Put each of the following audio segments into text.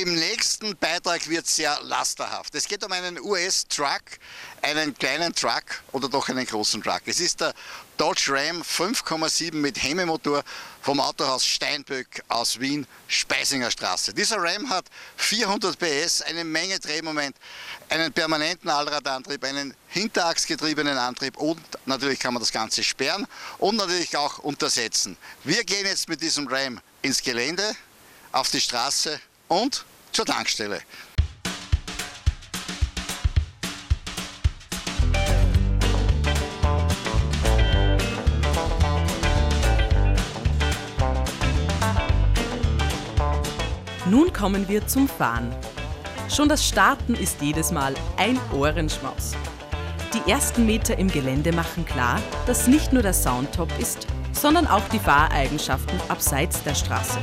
Im nächsten Beitrag wird sehr lasterhaft. Es geht um einen US-Truck, einen kleinen Truck oder doch einen großen Truck. Es ist der Dodge Ram 5,7 mit Hemme-Motor vom Autohaus Steinböck aus Wien, Speisinger Straße. Dieser Ram hat 400 PS, eine Menge Drehmoment, einen permanenten Allradantrieb, einen hinterachsgetriebenen Antrieb und natürlich kann man das Ganze sperren und natürlich auch untersetzen. Wir gehen jetzt mit diesem Ram ins Gelände, auf die Straße und zur Tankstelle. Nun kommen wir zum Fahren. Schon das Starten ist jedes Mal ein Ohrenschmaus. Die ersten Meter im Gelände machen klar, dass nicht nur der Sound top ist, sondern auch die Fahreigenschaften abseits der Straße.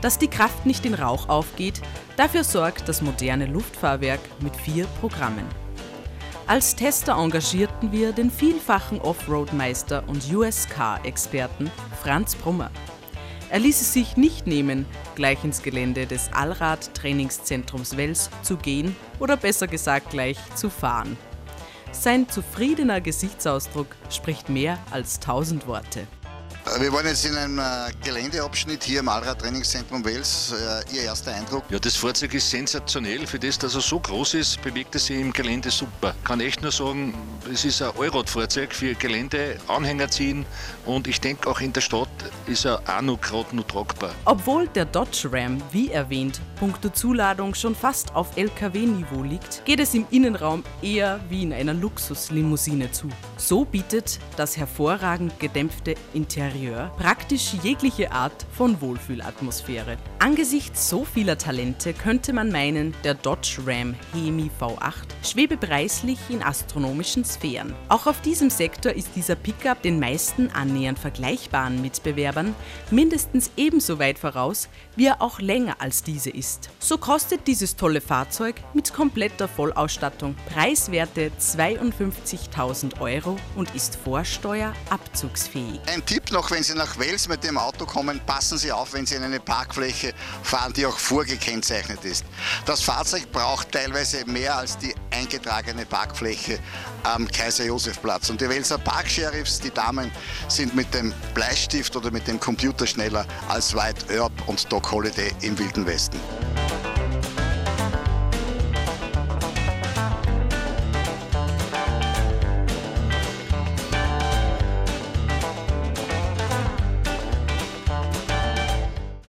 Dass die Kraft nicht in Rauch aufgeht, dafür sorgt das moderne Luftfahrwerk mit vier Programmen. Als Tester engagierten wir den vielfachen Offroad-Meister und US-Car-Experten Franz Brummer. Er ließ es sich nicht nehmen, gleich ins Gelände des Allrad-Trainingszentrums Wels zu gehen oder besser gesagt gleich zu fahren. Sein zufriedener Gesichtsausdruck spricht mehr als tausend Worte. Wir waren jetzt in einem äh, Geländeabschnitt hier im Allrad-Trainingszentrum Wels. Äh, Ihr erster Eindruck? Ja, das Fahrzeug ist sensationell. Für das, dass er so groß ist, bewegt er sich im Gelände super. Kann echt nur sagen, es ist ein Allradfahrzeug für Gelände, Anhänger ziehen und ich denke auch in der Stadt ist er auch noch gerade noch tragbar. Obwohl der Dodge Ram, wie erwähnt, punkto Zuladung schon fast auf LKW-Niveau liegt, geht es im Innenraum eher wie in einer Luxuslimousine zu. So bietet das hervorragend gedämpfte Interieur praktisch jegliche Art von Wohlfühlatmosphäre. Angesichts so vieler Talente könnte man meinen, der Dodge Ram Hemi V8 schwebe preislich in astronomischen Sphären. Auch auf diesem Sektor ist dieser Pickup den meisten annähernd vergleichbaren Mitbewerbern mindestens ebenso weit voraus, wie er auch länger als diese ist. So kostet dieses tolle Fahrzeug mit kompletter Vollausstattung preiswerte 52.000 Euro und ist Vorsteuer abzugsfähig. Ein Tipp noch, wenn Sie nach Wels mit dem Auto kommen, passen Sie auf, wenn Sie in eine Parkfläche fahren, die auch vorgekennzeichnet ist. Das Fahrzeug braucht teilweise mehr als die eingetragene Parkfläche am Kaiser-Josef-Platz. Und die Welser Parksheriffs, die Damen, sind mit dem Bleistift oder mit dem Computer schneller als White Earp und Doc Holiday im Wilden Westen.